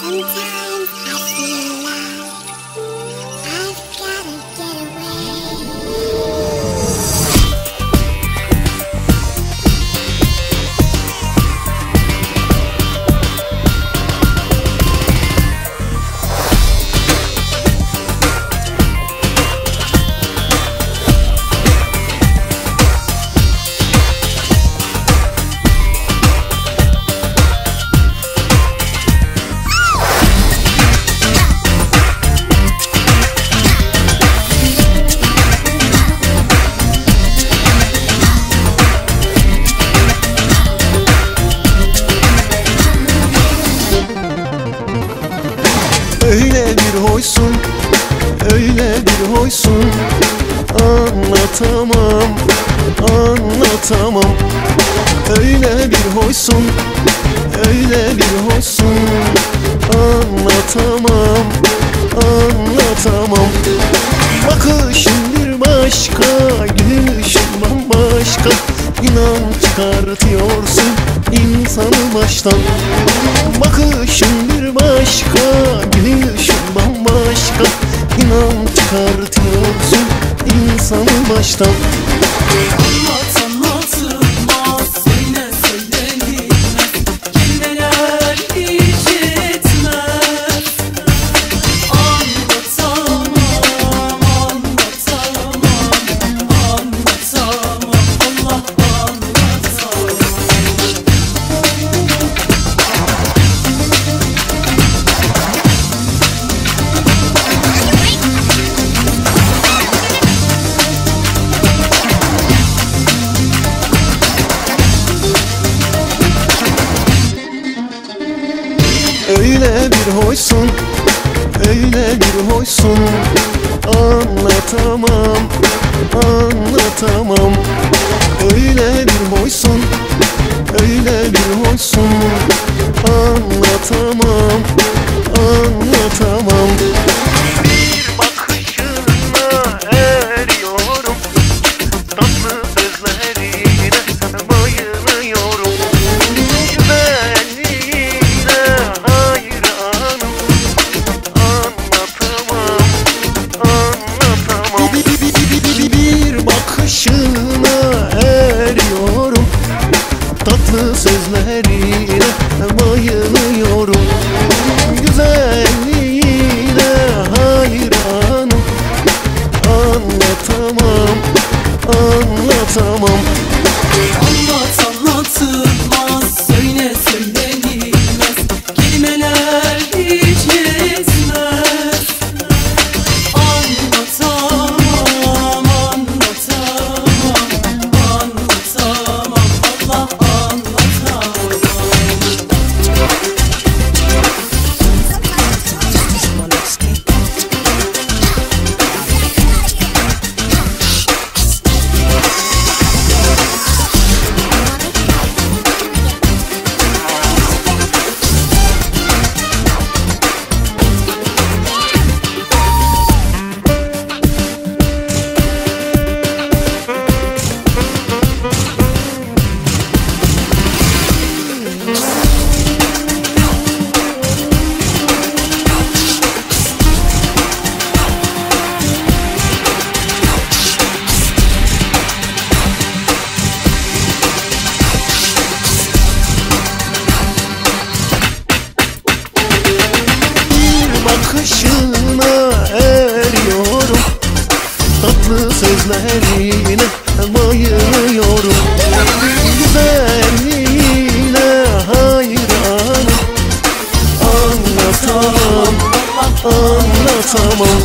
Sometimes I feel öyle bir hoysun. Anlatamam, anlatamam. Öyle bir hoysun, öyle bir hoysun. Anlatamam, anlatamam. Bakışın bir başka, gülüşün bambaşka. İnan çıkartıyorsun insanı baştan. Bakışın bir başka, baştan Öyle bir hoysun, öyle bir hoysun Anlatamam, anlatamam. Öyle bir hoysun, öyle bir hoysun Anlatamam, anlatamam anlatamam. Anlat sözlerine bayılıyorum. Güzelliğine hayranım. Anlatamam, anlatamam